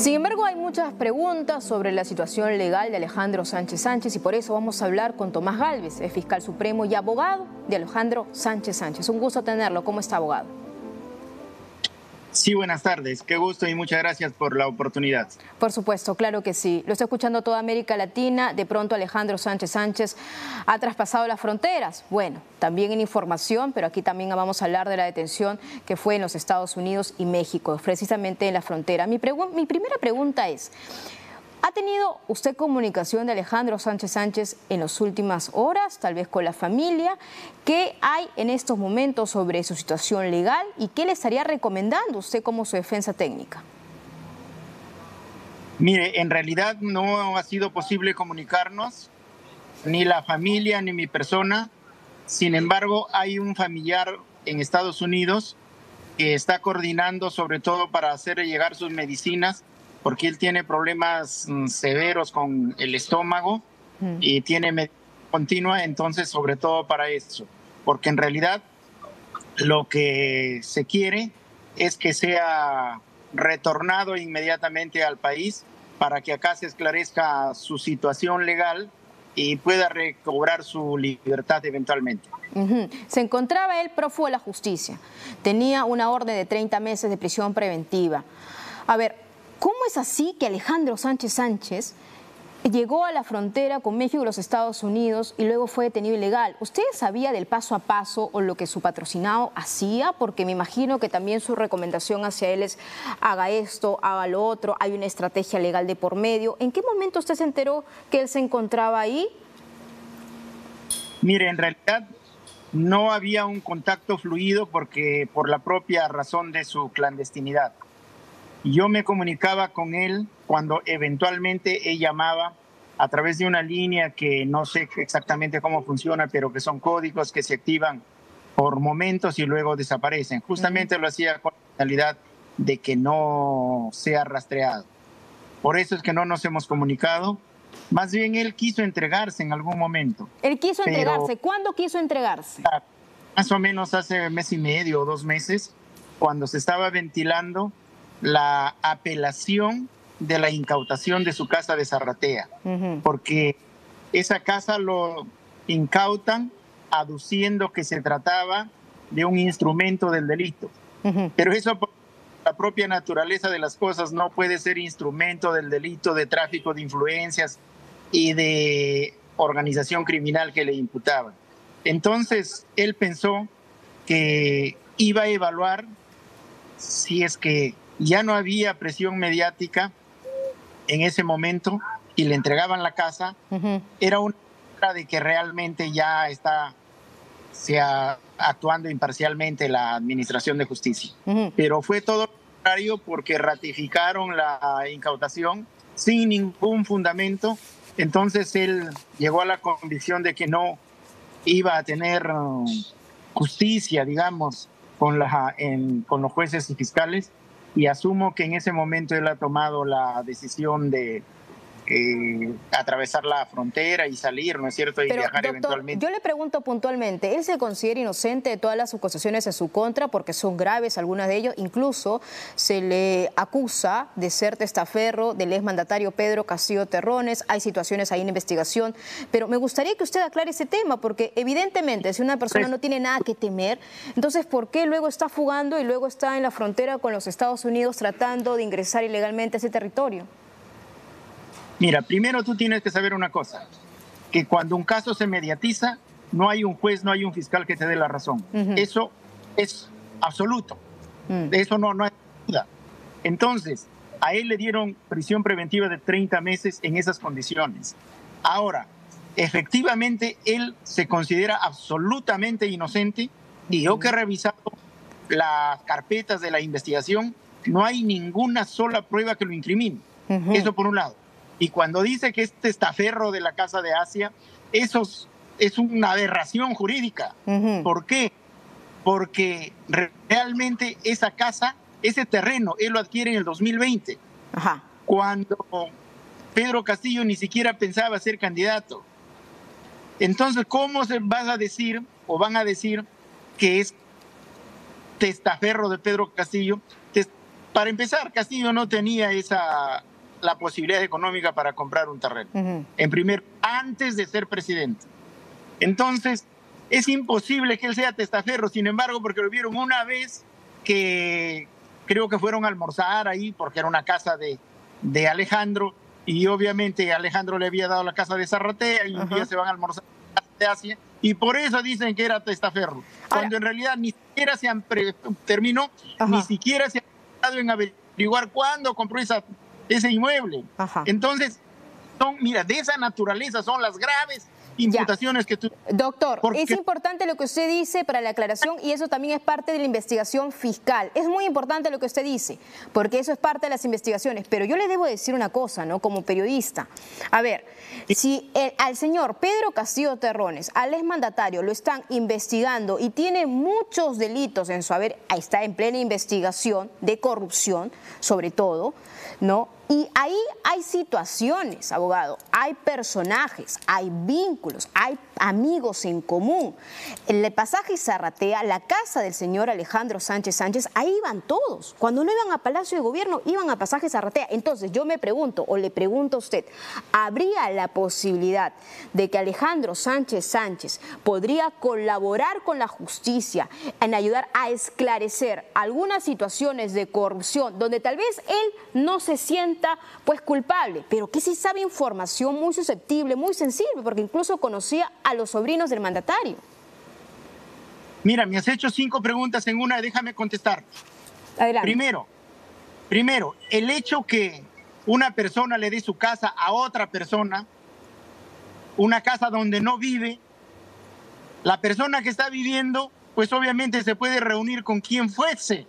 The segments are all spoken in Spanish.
Sin embargo, hay muchas preguntas sobre la situación legal de Alejandro Sánchez Sánchez y por eso vamos a hablar con Tomás Galvez, el fiscal supremo y abogado de Alejandro Sánchez Sánchez. Un gusto tenerlo. ¿Cómo está, abogado? Sí, buenas tardes. Qué gusto y muchas gracias por la oportunidad. Por supuesto, claro que sí. Lo está escuchando toda América Latina. De pronto Alejandro Sánchez Sánchez ha traspasado las fronteras. Bueno, también en información, pero aquí también vamos a hablar de la detención que fue en los Estados Unidos y México, precisamente en la frontera. Mi, mi primera pregunta es, ¿Ha tenido usted comunicación de Alejandro Sánchez Sánchez en las últimas horas, tal vez con la familia? ¿Qué hay en estos momentos sobre su situación legal y qué le estaría recomendando usted como su defensa técnica? Mire, en realidad no ha sido posible comunicarnos, ni la familia ni mi persona. Sin embargo, hay un familiar en Estados Unidos que está coordinando sobre todo para hacer llegar sus medicinas porque él tiene problemas mm, severos con el estómago y tiene continua, entonces sobre todo para eso, porque en realidad lo que se quiere es que sea retornado inmediatamente al país para que acá se esclarezca su situación legal y pueda recobrar su libertad eventualmente. Se encontraba él prófugo de la justicia, tenía una orden de 30 meses de prisión preventiva. A ver, ¿Cómo es así que Alejandro Sánchez Sánchez llegó a la frontera con México y los Estados Unidos y luego fue detenido ilegal? ¿Usted sabía del paso a paso o lo que su patrocinado hacía? Porque me imagino que también su recomendación hacia él es haga esto, haga lo otro, hay una estrategia legal de por medio. ¿En qué momento usted se enteró que él se encontraba ahí? Mire, en realidad no había un contacto fluido porque por la propia razón de su clandestinidad. Yo me comunicaba con él cuando eventualmente él llamaba a través de una línea que no sé exactamente cómo funciona, pero que son códigos que se activan por momentos y luego desaparecen. Justamente lo hacía con la finalidad de que no sea rastreado. Por eso es que no nos hemos comunicado. Más bien él quiso entregarse en algún momento. Él quiso entregarse. ¿Cuándo quiso entregarse? Más o menos hace mes y medio o dos meses, cuando se estaba ventilando la apelación de la incautación de su casa de Zarratea, porque esa casa lo incautan aduciendo que se trataba de un instrumento del delito. Pero eso por la propia naturaleza de las cosas no puede ser instrumento del delito de tráfico de influencias y de organización criminal que le imputaban. Entonces, él pensó que iba a evaluar si es que ya no había presión mediática en ese momento y le entregaban la casa, era una de que realmente ya está sea, actuando imparcialmente la Administración de Justicia. Pero fue todo lo contrario porque ratificaron la incautación sin ningún fundamento. Entonces él llegó a la convicción de que no iba a tener um, justicia, digamos, con, la, con los jueces y fiscales y asumo que en ese momento él ha tomado la decisión de eh, atravesar la frontera y salir, ¿no es cierto? Y viajar eventualmente. Yo le pregunto puntualmente, ¿él se considera inocente de todas las acusaciones en su contra porque son graves algunas de ellos? Incluso se le acusa de ser testaferro del exmandatario Pedro Castillo Terrones, hay situaciones ahí en investigación, pero me gustaría que usted aclare ese tema porque evidentemente si una persona no tiene nada que temer, entonces ¿por qué luego está fugando y luego está en la frontera con los Estados Unidos tratando de ingresar ilegalmente a ese territorio? Mira, primero tú tienes que saber una cosa, que cuando un caso se mediatiza, no hay un juez, no hay un fiscal que te dé la razón. Eso es absoluto. Mm. Eso no, no hay duda. Entonces, a él le dieron prisión preventiva de 30 meses en esas condiciones. Ahora, efectivamente, él se considera absolutamente inocente y yo que he revisado las carpetas de la investigación, no hay ninguna sola prueba que lo incrimine. Eso por un lado. Y cuando dice que este estaferro de la Casa de Asia, eso es una aberración jurídica. ¿Por qué? Porque realmente esa casa, ese terreno, él lo adquiere en el 2020, cuando Pedro Castillo ni siquiera pensaba ser candidato. Entonces, ¿cómo se vas a decir o van a decir que es testaferro de Pedro Castillo para empezar, Castillo no tenía esa la posibilidad económica para comprar un terreno. En primer, antes de ser presidente. Entonces, es imposible que él sea testaferro, sin embargo, porque lo vieron una vez que creo que fueron a almorzar ahí, porque era una casa de, de Alejandro, y obviamente Alejandro le había dado la casa de Zarratea, y un día se van a almorzar de Asia, y por eso dicen que era testaferro, cuando en realidad ni siquiera se han terminó, ni siquiera se ha dado en averiguar cuándo compró esa, ese inmueble. Entonces, son, mira, de esa naturaleza son las graves imputaciones que tú... Doctor, es importante lo que usted dice para la aclaración y eso también es parte de la investigación fiscal. Es muy importante lo que usted dice, porque eso es parte de las investigaciones. Pero yo le debo decir una cosa, ¿no? Como periodista. A ver, si al señor Pedro Castillo Terrones, al exmandatario, lo están investigando y tiene muchos delitos en su haber, está en plena investigación de corrupción, sobre todo, ¿no? Y ahí hay situaciones, abogado, hay personajes, hay vínculos, hay amigos en común. El pasaje Zarratea, la casa del señor Alejandro Sánchez Sánchez, ahí iban todos. Cuando no iban a Palacio de Gobierno, iban a pasaje Zarratea. Entonces yo me pregunto, o le pregunto a usted, ¿habría la posibilidad de que Alejandro Sánchez Sánchez podría colaborar con la justicia en ayudar a esclarecer algunas situaciones de corrupción donde tal vez él no se pues culpable, pero que sí sabe información muy susceptible, muy sensible, porque incluso conocía a los sobrinos del mandatario. Mira, me has hecho cinco preguntas en una, déjame contestar. Adelante. Primero, primero, el hecho que una persona le dé su casa a otra persona, una casa donde no vive, la persona que está viviendo, pues obviamente se puede reunir con quien fuese,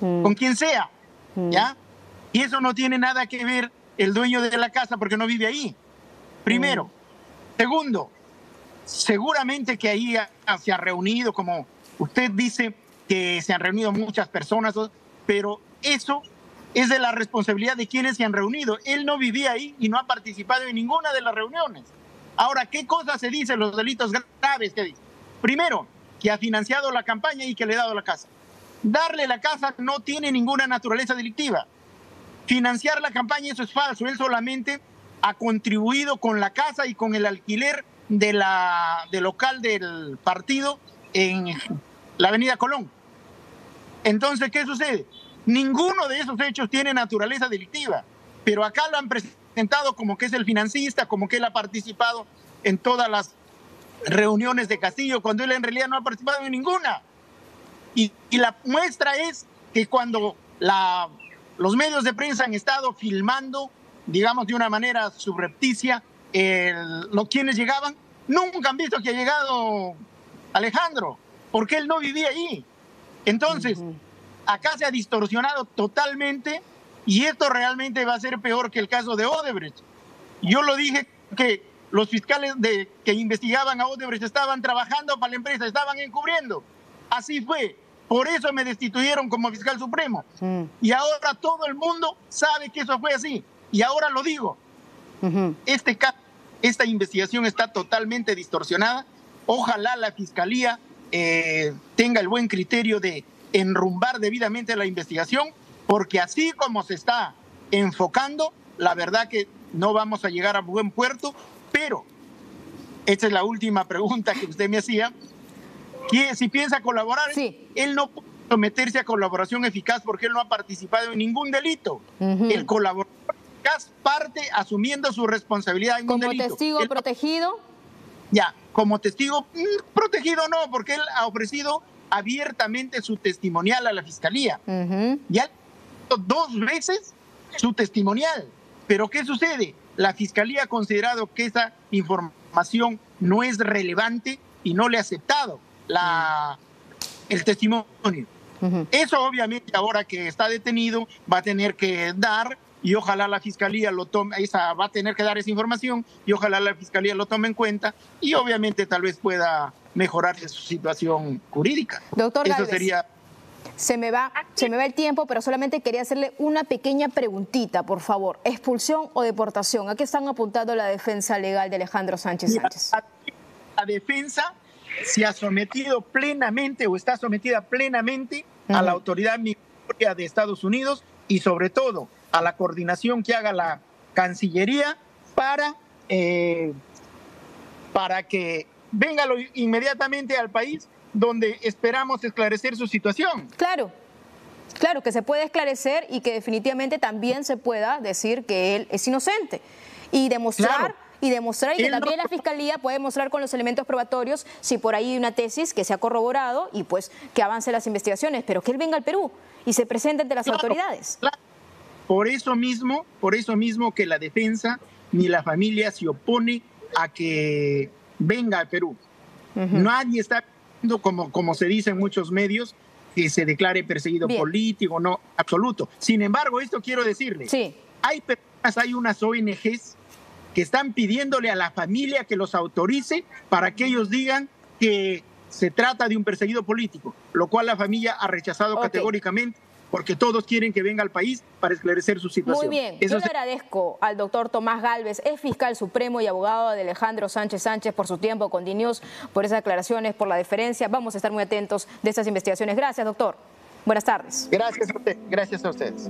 mm. con quien sea, mm. ¿ya? Y eso no tiene nada que ver el dueño de la casa porque no vive ahí. Primero. Segundo, seguramente que ahí se ha reunido, como usted dice, que se han reunido muchas personas, pero eso es de la responsabilidad de quienes se han reunido. Él no vivía ahí y no ha participado en ninguna de las reuniones. Ahora, ¿qué cosas se dicen los delitos graves que dice? Primero, que ha financiado la campaña y que le ha dado la casa. Darle la casa no tiene ninguna naturaleza delictiva. Financiar la campaña, eso es falso. Él solamente ha contribuido con la casa y con el alquiler de la, del local del partido en la Avenida Colón. Entonces, ¿qué sucede? Ninguno de esos hechos tiene naturaleza delictiva, pero acá lo han presentado como que es el financista, como que él ha participado en todas las reuniones de Castillo, cuando él en realidad no ha participado en ninguna. Y, y la muestra es que cuando la los medios de prensa han estado filmando, digamos, de una manera subrepticia, los quienes llegaban. Nunca han visto que ha llegado Alejandro, porque él no vivía ahí. Entonces, acá se ha distorsionado totalmente y esto realmente va a ser peor que el caso de Odebrecht. Yo lo dije que los fiscales de, que investigaban a Odebrecht estaban trabajando para la empresa, estaban encubriendo. Así fue. Por eso me destituyeron como fiscal supremo. Mm. Y ahora todo el mundo sabe que eso fue así. Y ahora lo digo. este esta investigación está totalmente distorsionada. Ojalá la fiscalía eh, tenga el buen criterio de enrumbar debidamente la investigación, porque así como se está enfocando, la verdad que no vamos a llegar a buen puerto, pero esta es la última pregunta que usted me hacía si piensa colaborar, él no puede someterse a colaboración eficaz porque él no ha participado en ningún delito. El colaborador eficaz parte asumiendo su responsabilidad en ¿Como un delito. testigo protegido? Ya, como testigo mm, protegido no, porque él ha ofrecido abiertamente su testimonial a la fiscalía. Ya dos veces su testimonial. Pero ¿qué sucede? La fiscalía ha considerado que esa información no es relevante y no le ha aceptado la, el testimonio. Eso obviamente ahora que está detenido va a tener que dar y ojalá la fiscalía lo tome, esa, va a tener que dar esa información y ojalá la fiscalía lo tome en cuenta y obviamente tal vez pueda mejorar su situación jurídica. Doctor Eso sería se me, va, se me va el tiempo, pero solamente quería hacerle una pequeña preguntita, por favor. ¿Expulsión o deportación? ¿A qué están apuntando la defensa legal de Alejandro Sánchez Sánchez? la defensa se ha sometido plenamente o está sometida plenamente a la autoridad migratoria de Estados Unidos y sobre todo a la coordinación que haga la Cancillería para, eh, para que venga inmediatamente al país donde esperamos esclarecer su situación. Claro. Claro, que se puede esclarecer y que definitivamente también se pueda decir que él es inocente y demostrar y demostrar y que también la fiscalía puede mostrar con los elementos probatorios si por ahí hay una tesis que se ha corroborado y pues que avance las investigaciones, pero que él venga al Perú y se presente ante las autoridades. Por eso mismo, por eso mismo que la defensa ni la familia se opone a que venga al Perú. Nadie está como, como se dice en muchos medios, que se declare perseguido político, no, absoluto. Sin embargo, esto quiero decirle, sí. hay personas, hay unas ONGs que están pidiéndole a la familia que los autorice para que ellos digan que se trata de un perseguido político, lo cual la familia ha rechazado categóricamente porque todos quieren que venga al país para esclarecer su situación. Muy bien, yo le agradezco al doctor Tomás Galvez, es fiscal supremo y abogado de Alejandro Sánchez Sánchez por su tiempo con DINEWS, por esas declaraciones, por la deferencia. Vamos a estar muy atentos de estas investigaciones. Gracias, doctor. Buenas tardes. Gracias a usted. Gracias a ustedes.